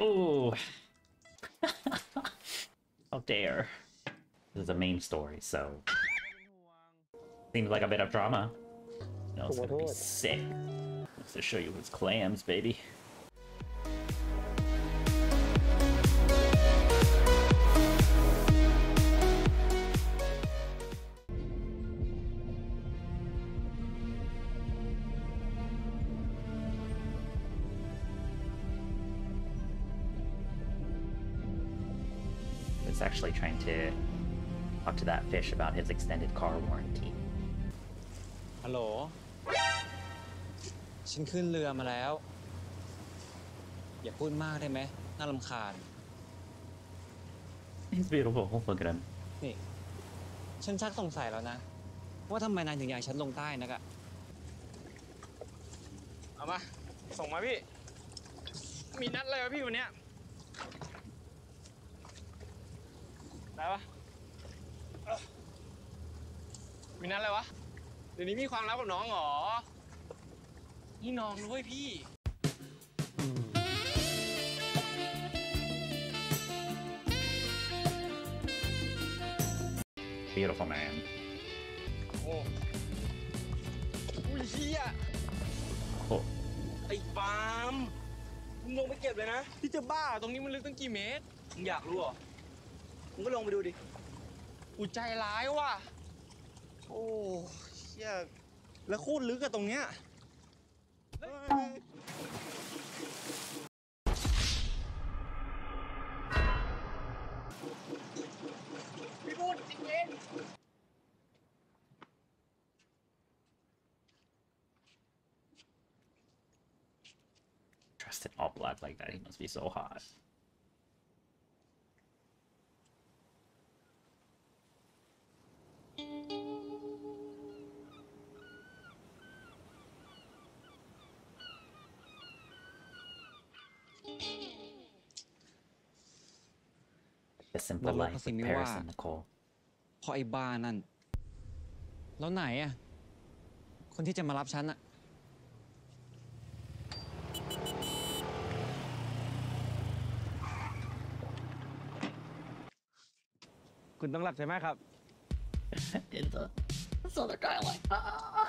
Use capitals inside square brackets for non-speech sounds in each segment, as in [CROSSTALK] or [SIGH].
Ooh. [LAUGHS] How dare. This is a main story, so seems like a bit of drama. No, it's gonna be sick. Just to show you his clams, baby. To that fish about his extended car warranty. ฮัลโหล ฉันขึ้นเรือมาแล้ว อย่าพูดมากได้ไหม น่ารำคาญ He's beautiful. Look at him. นี่ ฉันชักสงสัยแล้วนะ ว่าทำไมนายถึงอยากให้ฉันลงใต้นักอะเอามา ส่งมาพี่ มีนัดอะไรวะพี่วันเนี้ย ได้ปะเอ้อ มีนัดอะไรวะ เดี๋ยวนี้มีความลับกับน้องเหรอ นี่น้องด้วยพี่ Beautiful man. โอ้อุ้ยเฮีย Oh, ไอ้ปาล์มมึงลงไปเก็บเลยนะพี่จะบ้า ตรงนี้มันลึกตั้งกี่เมตร มึงอยากรู้เหรอ มึงก็ลงไปดูดิ อุยใจร้ายว่ะ โอ้เชี่ยแล้วโคตรลึกอะตรงเนี้ยเฮ้ยพี่พูดจริงๆ dressed in all black like that. He must be so hot. Simple Well, life kasi with may Paris wa. and Nicole. เพราะไอ้บ้านั่น แล้วไหนอะคนที่จะมารับฉันอะ คุณต้องหลับใช่ไหมครับ It's a, this other guy like, ah,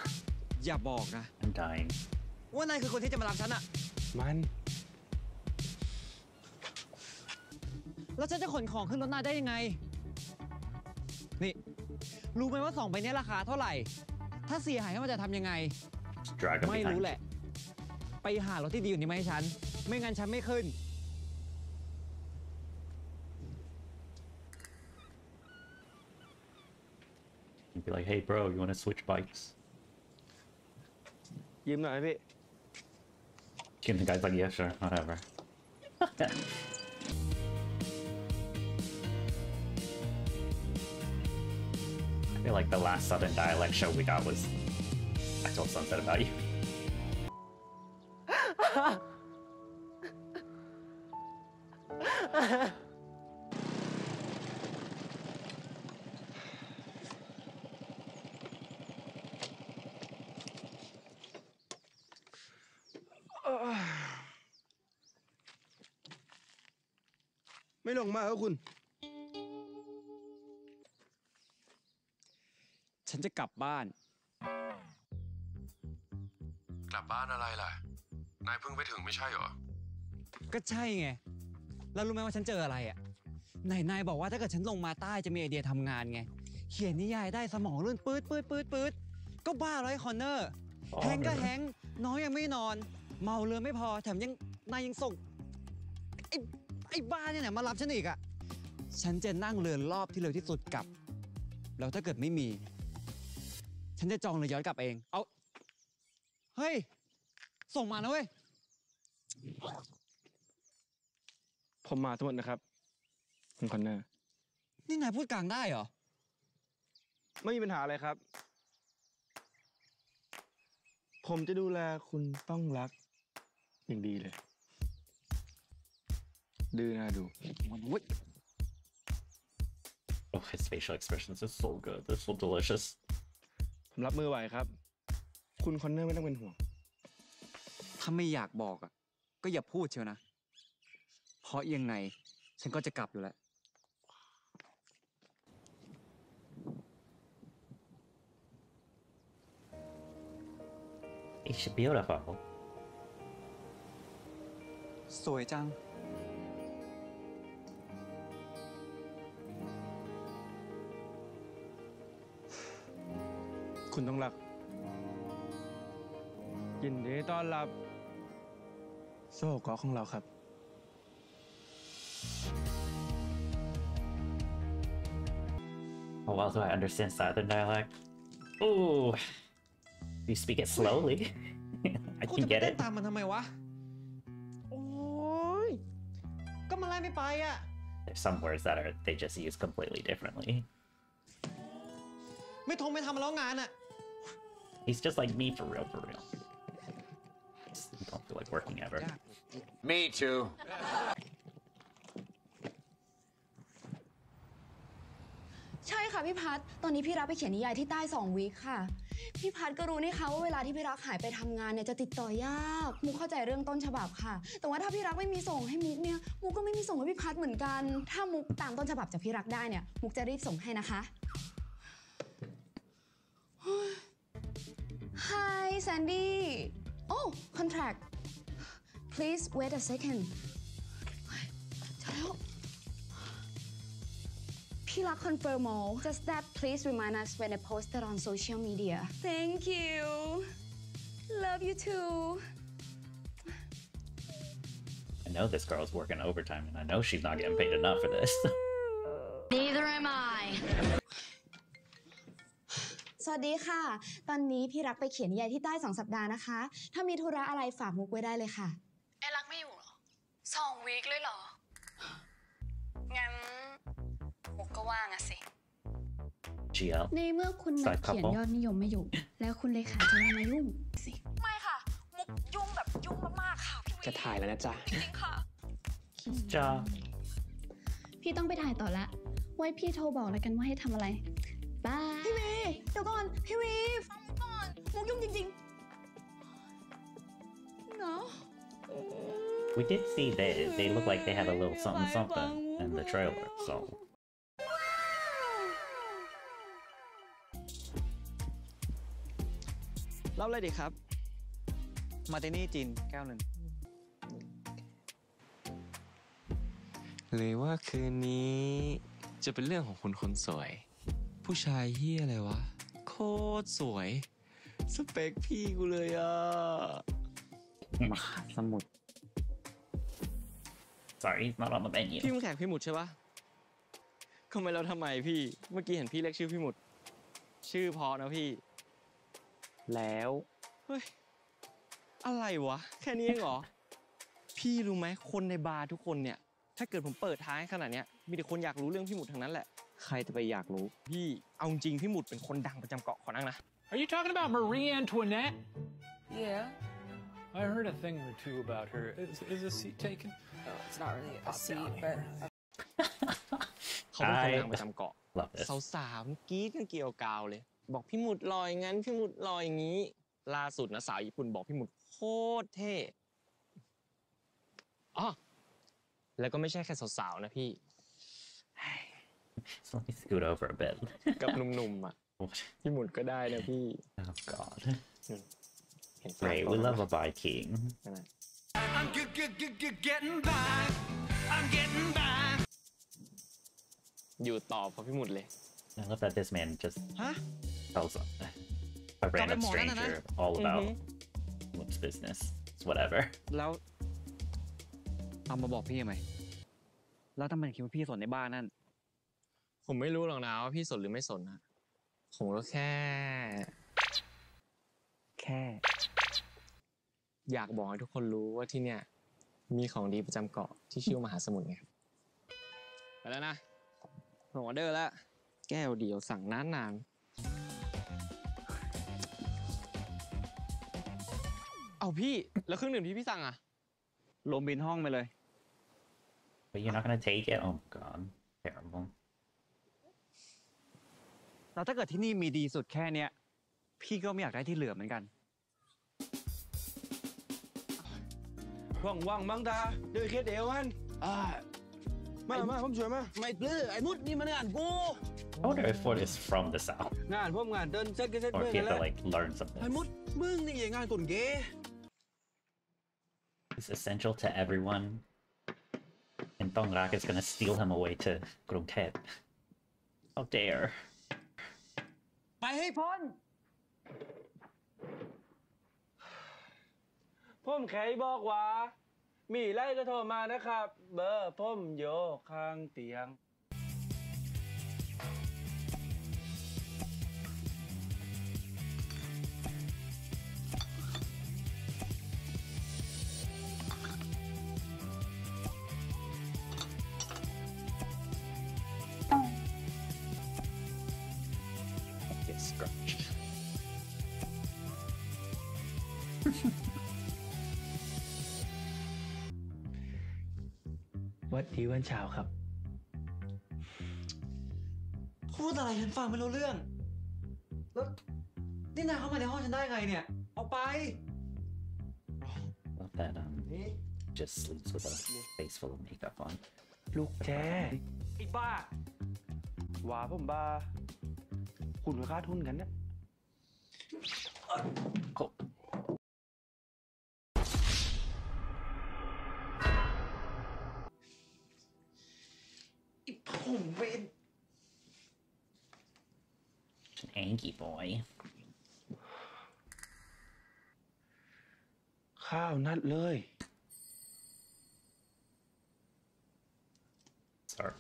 อย่าบอกนะ I'm dying. ว่านายคือคนที่จะมารับฉันอะ มัน แล้วฉันจะขนของขึ้นรถนายได้ยังไง นี่ รู้ไหมว่าสองใบนี้ราคาเท่าไหร่ ถ้าเสียหายขึ้นมาจะทำยังไง Just drag him ไม่ behind. รู้แหละ ไปหารถที่ดีอยู่านี้มาให้ฉัน ไม่งั้นฉันไม่ขึ้น You'd be like, hey, bro, you want to switch bikes? ยืมหน่อยไหมพี่ And the guy's like, yeah, sure, whatever. feel like the last Southern dialect show we got was I told Sunset about you. May. ฉันจะกลับบ้าน กลับบ้านอะไรล่ะ นายเพิ่งไปถึงไม่ใช่เหรอ ก็ใช่ไง แล้วรู้ไหมว่าฉันเจออะไรอะไหนนายบอกว่าถ้าเกิดฉันลงมาใต้จะมีไอเดียทำงานไง เขียนนิยายได้สมองลื่นปืดปืดปืดปืดก็บ้าร้อยคอนเนอร์อ๋อแฮงก็แฮงน้อยยังไม่นอน เมาเรือไม่พอแถมยังนายยังส่งไอ้ไอ้บ้าเนี่ยนะมารับฉันอีกอะ ฉันจะนั่งเรือรอบที่เร็วที่สุดกลับ แล้วถ้าเกิดไม่มี ฉันจะจองเรือย้อนกลับเอง เอา เฮ้ย ส่งมานะเว้ย ผมมาทั้งหมดนะครับ คุณคอนเนอร์ นี่นายพูดกลางได้เหรอ ไม่มีปัญหาอะไรครับ ผมจะดูแลคุณต้องรัก อย่างดีเลย ดื้อน่าดู Oh, his facial expressions are so good. They're so delicious. ผมรับมือไหวครับ คุณคอนเนอร์ไม่ต้องเป็นห่วง ถ้าไม่อยากบอกอะ ก็อย่าพูดเชียวนะ เพราะยังไง ฉันก็จะกลับอยู่แล้ว It's beautiful. สวยจัง คุณต้องรัก ยินดีต้อนรับ โซ่กอของเราครับ Oh, well, do I understand Southern dialect? Ooh. You speak it slowly. I คุณ can จะไป get เต้น it. ตามมันทำไมวะ โอ้ย ก็มันไล่ไม่ไปอะ There's some words that are they just use completely differently. ไม่ทงไม่ทำมาแล้วงานอะ He's just like me for real, for real. Just don't feel like working ever. Me too. ใช่ค่ะพี่พัดตอนนี้พี่รักไปเขียนนิยายที่ใต้2วีคค่ะ พี่พัดก็รู้นี่คะว่าเวลาที่พี่รักหายไปทำงานเนี่ยจะติดต่อยาก มุกเข้าใจเรื่องต้นฉบับค่ะ แต่ว่าถ้าพี่รักไม่มีส่งให้มุกเนี่ย มุกก็ไม่มีส่งให้พี่พัดเหมือนกัน ถ้ามุกตามต้นฉบับจากพี่รักได้เนี่ย มุกจะรีบส่งให้นะคะ Sandy Oh contract Please wait a second เฮ้ยเจอแล้ว พี่รัก confirm all just that please remind us when I post it on social media thank you love you too I know this girl's working overtime, and I know she's not getting paid enough for this. [LAUGHS] neither am I ส วัสดีค่ะ ตอนนี้พี่รักไปเขียนนิยายที่ใต้สองสัปดาห์นะคะ ถ้ามีธุระอะไรฝากมุกไว้ได้เลยค่ะ ไอ้รักไม่อยู่เหรอสองวีคเลยเหรอ งั้นมุกก็ว่างอะสิ GL. ในเมื่อคุณนัก Side เขียน couple ยอดนิยมไม่อยู่ แล้วคุณเลขาจะมายุ่งสิ ไม่ค่ะ มุกยุ่งแบบยุ่งมากๆค่ะพี่วีจะถ่ายแล้วนะจ๊ะ จริงๆค่ะ Job. พี่ต้องไปถ่ายต่อละ ไว้พี่โทรบอกแล้วกันว่าให้ทำอะไรบายพี่วี เดี๋ยวก่อน พี่วีฟังมุกก่อนมุกยุ่งจริงๆเนาะ We did see they they look like they had a little something something in the trailer, so รับเลยดีครับ มาร์ตินี่จินแก้วหนึ่งเลยว่าคืนนี้จะเป็นเรื่องของคนคนสวย ผู้ชายเฮียอะไรวะ โคตรสวย สเปคพี่กูเลยอะมหาสมุทร sorry, it's not on the menu. พี่มึงแขกพี่หมุดใช่ปะทำไมเราทำไมพี่ เมื่อกี้เห็นพี่เรียกชื่อพี่หมุด ชื่อเพอนะพี่ แล้ว เฮ้ย อะไรวะ แค่นี้เองเหรอ พี่รู้ไหมคนในบาร์ทุกคนเนี่ย ถ้าเกิดผมเปิดท้ายขนาดเนี้ย มีแต่คนอยากรู้เรื่องพี่หมุดทั้งนั้นแหละ ใครจะไปอยากรู้ พี่เอาจริงพี่หมุดเป็นคนดังประจำเกาะขอนั่งนะ Are you talking about Marie Antoinette? Yeah. I heard a thing or two about her. Is, is a seat taken? Oh, it's not really a seat, but เขาเป็นคน I ดังประจำเกาะ love this. สาวๆกรี๊ดกันเกลียวกราวเลย บอกพี่หมุดลอยงั้น พี่หมุดลอยอย่างนี้ ล่าสุดนะสาวญี่ปุ่นบอกพี่หมุดโคตรเท่อ๋อแล้วก็ไม่ใช่แค่สาวๆนะพี่ So let me scoot over a bit. กับหนุ่มๆอะ What? พี่หมุดก็ได้นะพี่ Oh god. เห็นแฟน Great, เขา we ไหม love a Viking. นั่นน่ะ I'm get, get, get, get, getting by. I'm getting by. อยู่ต่อเพราะพี่หมุดเลย I love that this man just ฮะ tells a, a random more than that, stranger all about what's business. It's whatever. แล้วเอามาบอกพี่ทำไมแล้วทำไมคิดว่าพี่สนในบ้านนั่น ผมไม่รู้หรอกนะว่าพี่สนหรือไม่สนนะผมก็แค่ แค่ อยากบอกให้ทุกคนรู้ว่าที่เนี่ย มีของดีประจำเกาะที่ชื่อมหาสมุทรไงไปแล้วนะส่งออเดอร์แล้ว แก้วเดียวสั่งนานนานๆเอาพี่แล้วเครื่องดื่มที่พี่สั่งอะ ลมบินห้องไปเลย But you're not gonna take it? Oh god. Terrible. แล้วถ้าเกิดที่นี่มีดีสุดแค่เนี้ยพี่ก็ไม่อยากได้ที่เหลือเหมือนกันว่างว่างๆมั้งตาเดี๋ยวเคสเดียวมันอ่ามามาผมช่วยมาไม่ปลื้อไอ้มุดนี่มันงานกู I wonder if Ford is from the south งานผมงานเดินเซ็ตกันเซ็ต or เมื่อ if he กัน had แห to ละ like learn something. ไอ้มุดมึงนี่อย่างงานตุนเก๋ It's essential to everyone. And Tong Rak is gonna steal him away to Grungtep. How dare. ไปให้พ้น ผมแค่บอกว่า มีไรก็โทรมานะครับ เบอร์ผมโยข้างเตียง Get scratched. วัดดีวันเช้าครับ พูดอะไรฉันฟังไม่รู้เรื่อง แล้วนี่นายเข้ามาในห้องฉันได้ไงเนี่ย ออกไป Love that um just sleeps with a face full of makeup on. ลูกแจไอ้บ้า หว่าผมบ้า คุณกับค่าทุนกันนะ Cool. ผมเป็น An Angie boy. ข้าวนัดเลย Start.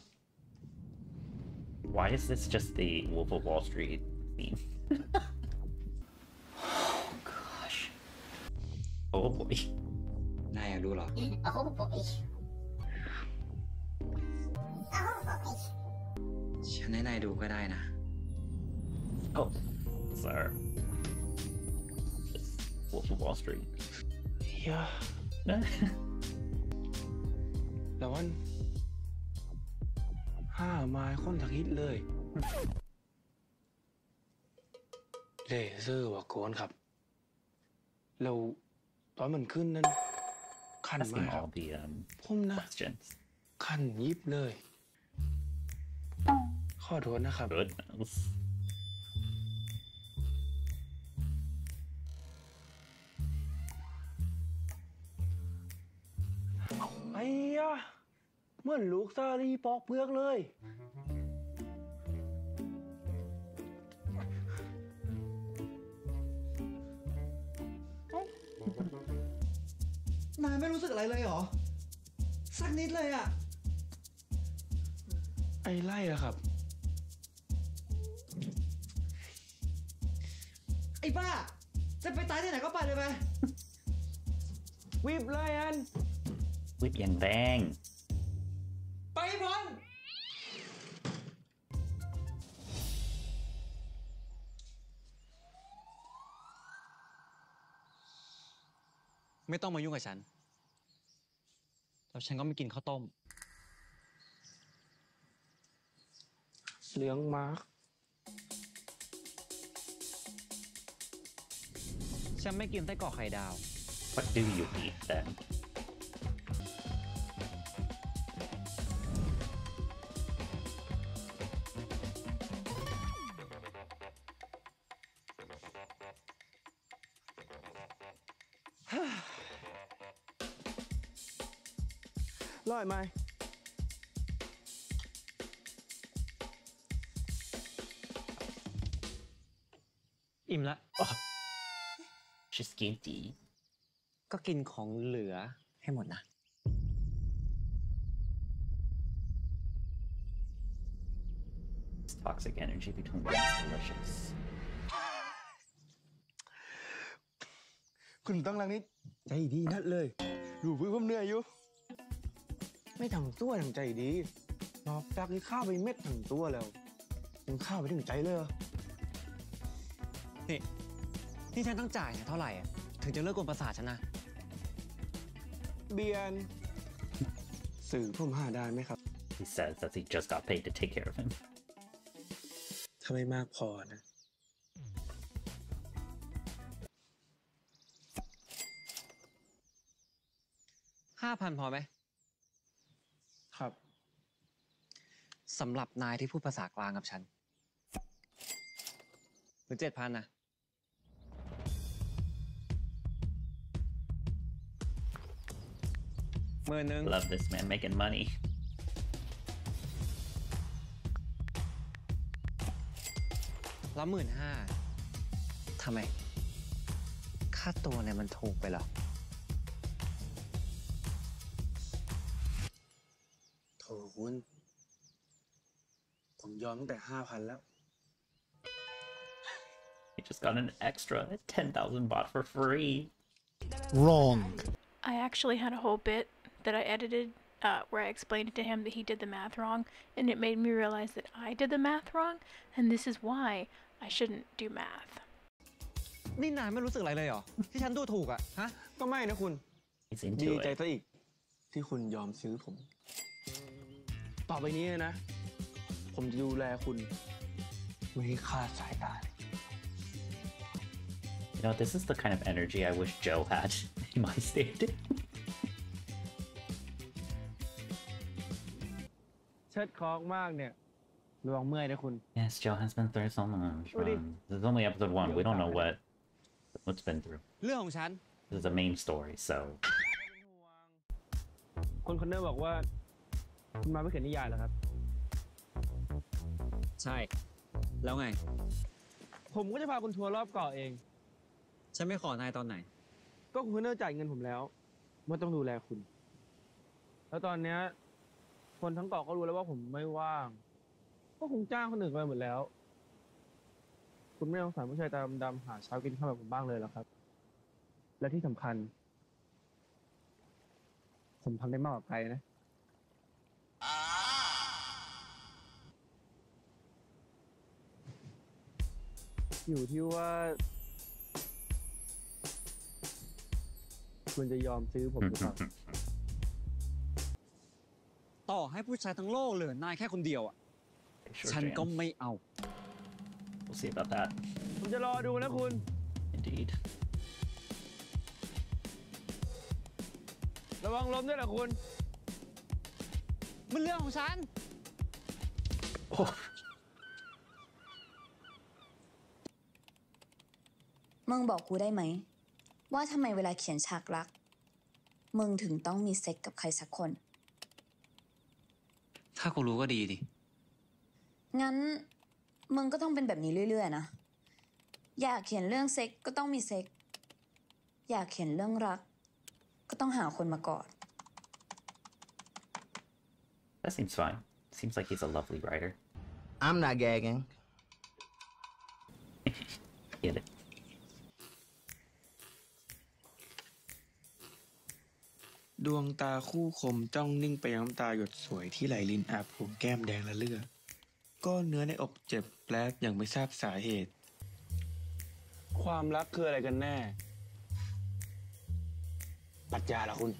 Why is this just the Wolf of Wall Street theme? [LAUGHS] oh gosh. Oh boy. นายอยากดูเหรอ ฉันให้นายดูก็ได้นะ Oh, sir. Wolf of Wall Street. เฮีย[LAUGHS] แล้ววัน ห้าไม้คนทักฮิตเลย เลเซอร์ว่ะโกนครับเราตอนมันขึ้นนั้นขันมา Asking ครับ all the um ผมนะ questions. ขันยิบเลยขอโทษนะครับ มือนลูกซาลีปอกเปลือกเลย นายไม่รู้สึกอะไรเลยเหรอ สักนิดเลยอะไอ้ไล่อะครับ ไอ้บ้า จะไปตายที่ไหนก็ไปเลยไปวิบไล่อัน Whip Yang Bang. ไป ไม่ต้องมายุ่งกับฉัน แล้วฉันก็ไม่กินข้าวต้ม เลี้ยงมาร์คฉันไม่กินไส้กรอกไข่ดาว What do you eat then? ร้อยไหมอิ่มละ She's guilty. ก็กินของเหลือให้หมดนะ This toxic energy between them is delicious. คุณต้องรังนี้ใจดีนัดเลยดูพื้นผมเหนื่อยอยู่ ไม่ทำตัวอย่างใจดีนอกจากที่ข้าวไปเม็ดทั้งตัวแล้วยังข้าวไปถึงใจเลยเหรอนี่ที่ฉันต้องจ่ายเนี่ยเท่าไหร่อะถึงจะเลิกกวนประสาทฉันนะ เบียน สื่อผมหาได้ไหมครับ He says that he just got paid to take care of him. ถ้าไม่มากพอนะนห้าพันพอไหม ครับ สำหรับนายที่พูดภาษากลางกับฉันหรือเจ็ดพันนะหมื่นหนึ่ง Love this man making money. แล้วหมื่นห้าทำไม ค่าตัวเนี่ยมันถูกไปเหรอโถคุณผม ยอมตั้งแต่ห้าพันแล้ว He just got an extra 10,000 baht for free. Wrong. I actually had a whole bit that I edited uh, where I explained to him that he did the math wrong, and it made me realize that I did the math wrong, and this is why I shouldn't do math. นี่นายไม่รู้สึกอะไรเลยเหรอ ที่ฉันดูถูกอะฮะ ก็ไม่นะคุณ He's ดี into ใจ it. ซะอีก ที่คุณยอมซื้อผม ต่อไปนี้นะ ผมจะดูแลคุณ ไม่ให้คลาดสายตาเลย You know, this is the kind of energy I wish Joe had in my state. เชิดคอกมากเนี่ยระวังเมื่อยนะคุณ yes, Joe has been through so much. Really? man. This is only episode one. We don't know what what's been through. เรื่องของฉัน This is a main story, so คนคนเนอร์บอกว่า คุณมาเพื่อเขียนนิยายเหรอครับ ใช่ แล้วไง ผมก็จะพาคุณทัวร์รอบเกาะเอง ฉันไม่ขอนายตอนไหน ก็คุณเนอร์จ่ายเงินผมแล้วว่าต้องดูแลคุณ แล้วตอนเนี้ยคนทั้งเกาะก็รู้แล้วว่าผมไม่ว่าง ก็คงจ้างคนอื่นไปหมดแล้ว คุณไม่ต้องสารผู้ชายตาดำๆหาเช้ากินข้าวแบบผมบ้างเลยเหรอครับ และที่สำคัญ ผมทำได้มากกว่าใครนะ อยู่ที่ว่า คุณจะยอมซื้อผมหรือเปล่าต่อให้ผู้ชายทั้งโลกเหลือนายแค่คนเดียวอะ sure ฉัน jam. ก็ไม่เอา We'll see about that. ผมจะรอดูนะคุณ Indeed. ระวังล้มด้วยล่ะคุณ มันเรื่องของฉัน Oh, มึงบอกกูได้ไหม ว่าทำไมเวลาเขียนฉากรัก มึงถึงต้องมีเซ็กกับใครสักคน ถ้ากูรู้ก็ดีดิ งั้น มึงก็ต้องเป็นแบบนี้เรื่อยๆนะ อยากเขียนเรื่องเซ็กก็ต้องมีเซ็ก อยากเขียนเรื่องรัก ก็ต้องหาคนมากอด that seems fine. Seems like he's a lovely writer. I'm not gagging. Get it. ดวงตาคู่คมจ้องนิ่งไปยังน้ำตาหยดสวยที่ไหลลินอาบผมแก้มแดงละเลือดก้อนเนื้อในอกเจ็บแปลบอย่างไม่ทราบสาเหตุ ความรักคืออะไรกันแน่ ปรัชญาละคุณ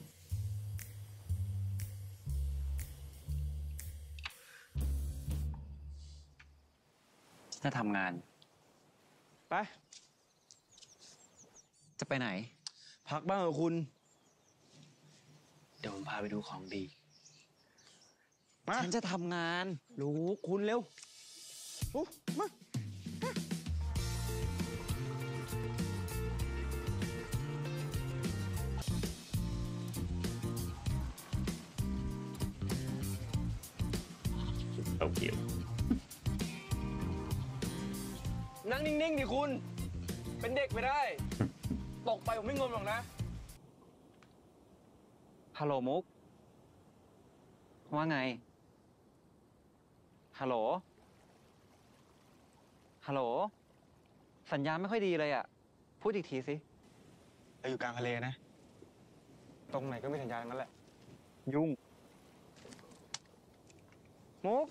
จะทำงาน ไป จะไปไหน พักบ้างเหรอคุณ เดี๋ยวผมพาไปดูของดี มาฉันจะทำงานรู้คุณเร็วโอ้มา So cute. นั่งนิ่งๆดิคุณ เป็นเด็กไปได้ ตกไปผมไม่งมหรอกนะ ฮัลโหลมุก ว่าไง ฮัลโหล ฮัลโหล สัญญาณไม่ค่อยดีเลยอะ พูดอีกทีสิเราอยู่กลางทะเลนะ ตรงไหนก็มีสัญญาณนั่นแหละ ยุ่ง มุก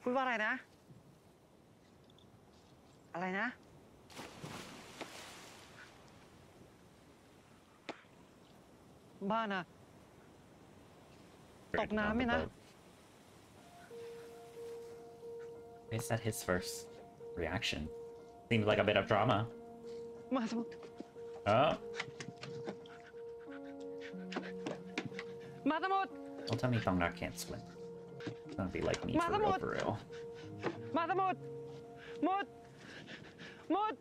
พูดว่าอะไรนะ อะไรนะ บ้านอะ Ready Tộc to Nam on the ấy nè. boat. Is that his first reaction? Seems like a bit of drama. มาสมุก Oh, มาสมุด Don't tell me Thongnak can't swim. It's gonna be like me for real, for real. มาสมุดมุดมุด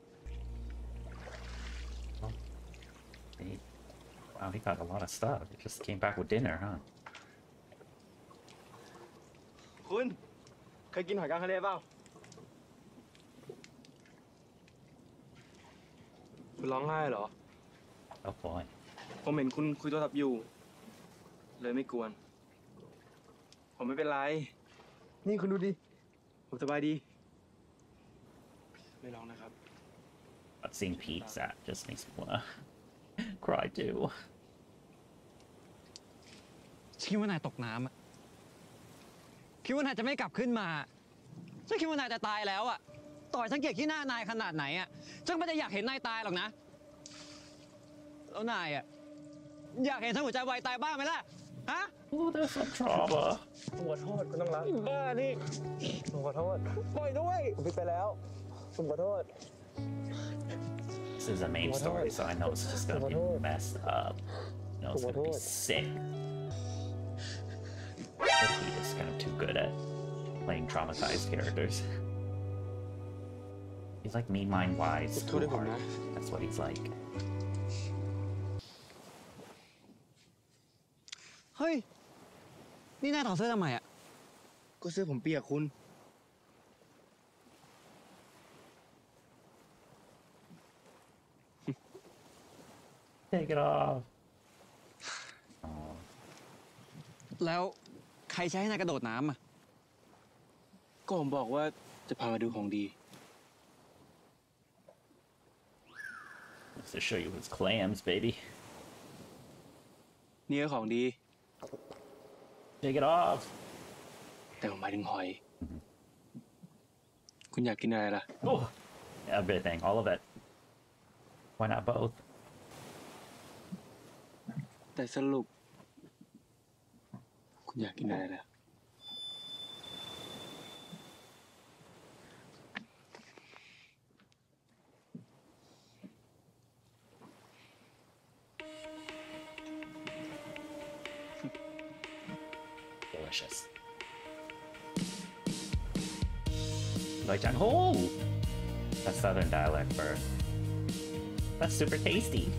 He, wow, he got a lot of stuff. He just came back with dinner, huh? คุณเคยกินหอยกลางทะเลเปล่า คุณร้องไห้เหรอ Oh boy. ผมเห็นคุณคุยโทรศัพท์อยู่ เลยไม่กวน ผมไม่เป็นไร นี่คุณดูดิ ผมสบายดี ไม่ร้องนะครับ But seeing Pete's that just makes me wanna cry too. ฉันคิดว่านายตกน้ำอะคิดว่านายจะไม่กลับขึ้นมา ฉันคิดว่านายจะตายแล้วอะต่อยฉันเกลียดขี้หน้านายขนาดไหนอะฉันไม่ได้อยากเห็นนายตายหรอกนะ แล้วนายอะอยากเห็นฉันหัวใจวายตายบ้างไหมล่ะ ฮะ Oh, there's some trauma. ผมขอโทษคุณต้องรักบ้านี่ผมขอโทษปล่อยด้วยผมผิดไปแล้วผมขอโทษ This is a main story, so I know it's just gonna be messed up. You know, it's gonna be sick. But Pete is kind of too good at playing traumatized characters. He's like me mind wise, too hard. That's what he's like. เฮ้ย นี่นายถอดเสื้อทำไมอะ ก็เสื้อผมเปียกคุณ Take it off. แล้วใครใช้ให้นายกระโดดน้ำอะ ก็ผมบอกว่าจะพามาดูของดี to show you his clams, baby. นี่ก็ของดี Take it off. แต่ผมหมายถึงหอย คุณอยากกินอะไรล่ะ Oh, everything, all of it. Why not both? แต่สรุป คุณอยากกินอะไรล่ะ Delicious. Like Chang Ho! That's southern dialect for. That's super tasty.